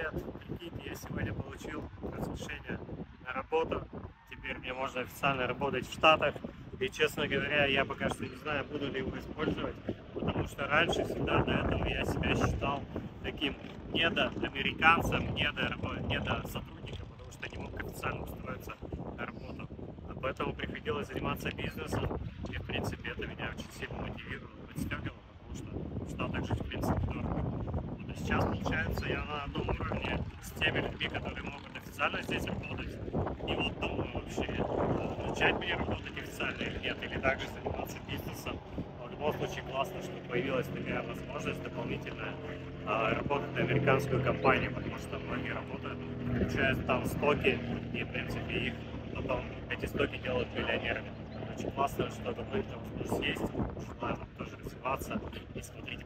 привет! Прикиньте, я сегодня получил разрешение на работу. Теперь мне можно официально работать в Штатах. И, честно говоря, я пока что не знаю, буду ли его использовать. Потому что раньше, всегда до этого, я себя считал таким недоамериканцем, недо, недосотрудником, потому что не мог официально устроиться на работу. А поэтому приходилось заниматься бизнесом. И, в принципе, это меня очень сильно мотивировало, подстегивало, потому что в Штатах жить, в принципе, дорого. Вот, и сейчас, получается, я на одном уровне с теми людьми, которые могут официально здесь работать. И вот думаю вообще, начать мне работать официально или нет, или также заниматься бизнесом. Но в любом случае классно, что появилась такая возможность дополнительная а, работать на американскую компанию, потому что многие работают, получают там стоки, и, в принципе, их потом эти стоки делают миллионерами. Очень классно, что такой возможность есть. Желаю тоже развиваться и смотрите